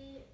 pris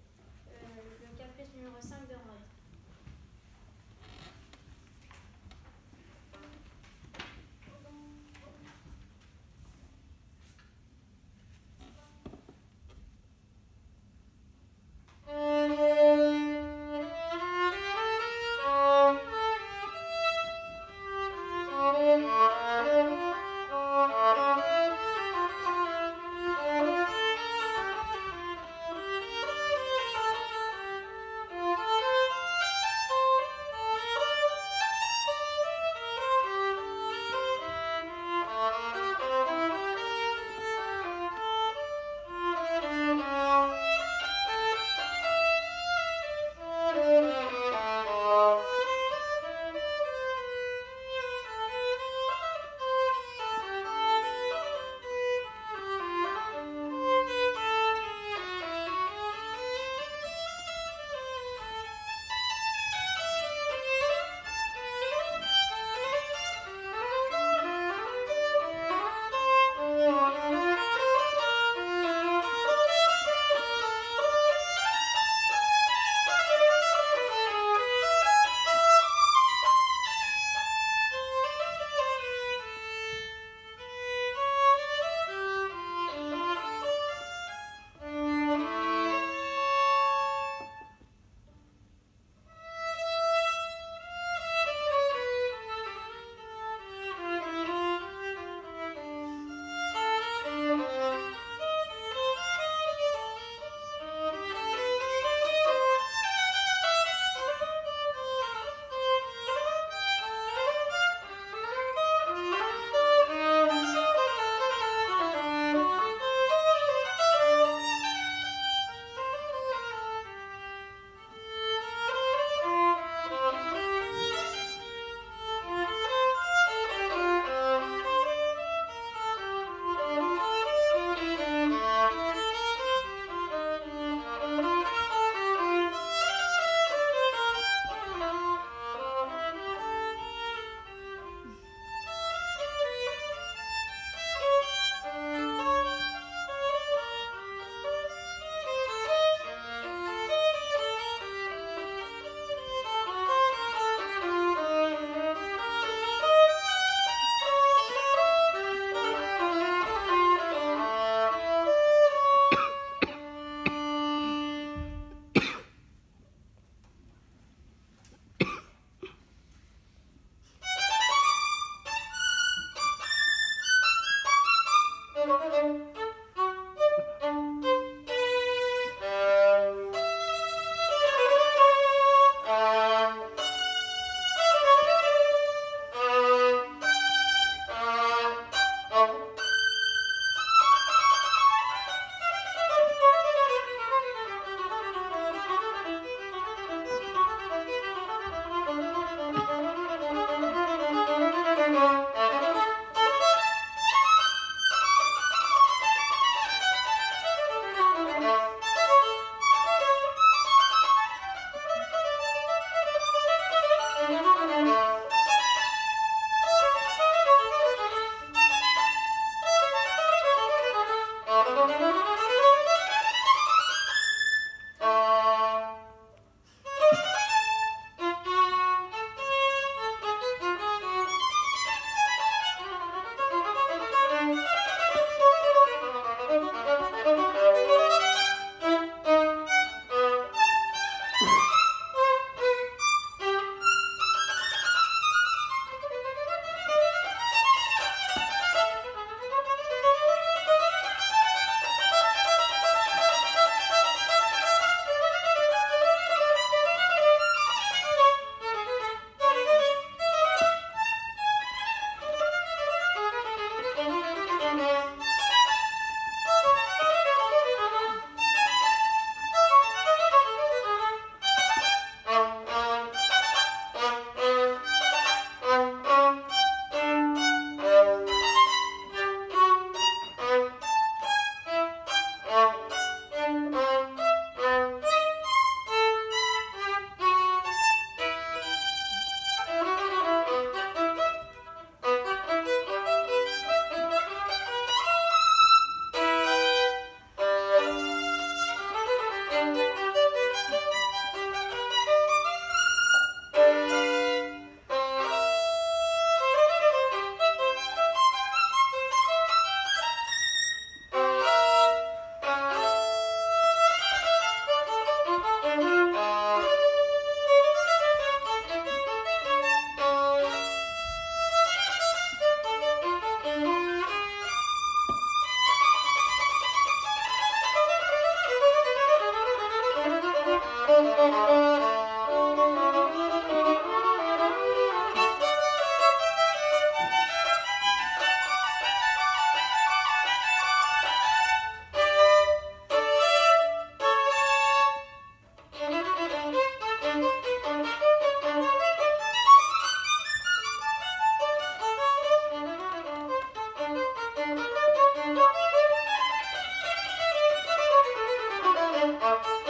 Thank you.